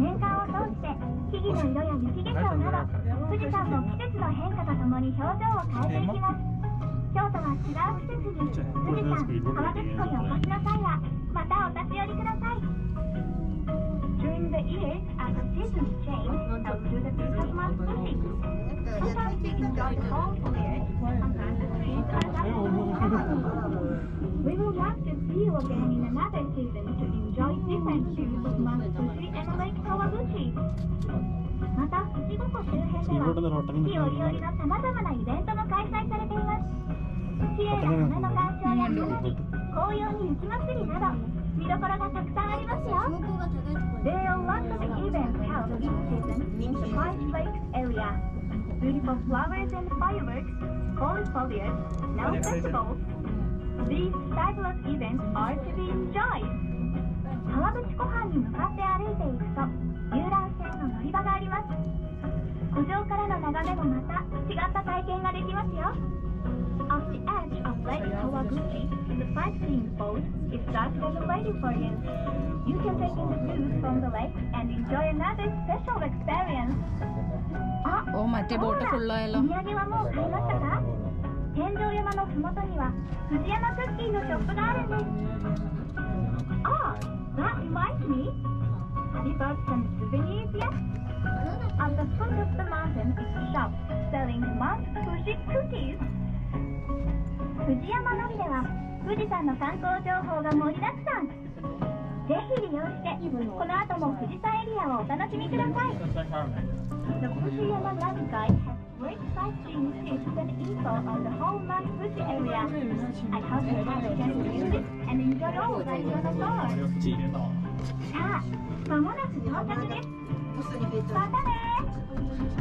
年間を通して木々の色や雪化粧など富士山も季節の変化とともに表情を変えていきます京都は違う季節に富士山河口湖にお越しの際はまたお立ち寄りください During the years as the seasons change out to the peak of Mount Fuji Sometimes you enjoy the whole year sometimes the trees are done We will want again in another season to enjoy different views of Mount Fuji and Lake Kawaguchi. また、富士五湖周辺では、四季折々のさまざまなイベントも開催されています。綺麗な花の鑑賞や花火、紅葉に雪まつりなど、見どころがたくさんありますよ。There are lots of events held each season in the Five Lakes area. Beautiful flowers and fireworks, fall foliage, snow festivals. These fabulous events are to be enjoyed. 川口湖畔に向かって歩いていくと遊覧船の乗り場があります湖上からの眺めもまた違った体験ができますよ On the edge of Lake Kawaguchi, the sightseeing boat is just on the waiting for you. You can take in the views from the lake and enjoy another special experience. あ、お待ちボートフルライラ。お土産はもう買いましたか天井山のふもとには藤山クッキーのショップがあるんです Ah, that reminds me Have you bought some souvenirs yet? At the foot of the mountain is a shop selling Mount Fuji cookies 藤山のみでは富士山の観光情報が盛りだくさんぜひ利用してこの後も富士山エリアをお楽しみください The Fujiyama Navi Guide has great sightseeing tips and info on the whole Mount Fuji area. I hope you have a chance to use it and enjoy all that you have aboard. さあ、まもなく到着です。またね